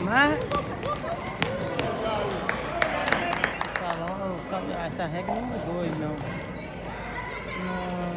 Mas. Tá tá- essa regra não mudou, então. não. Não.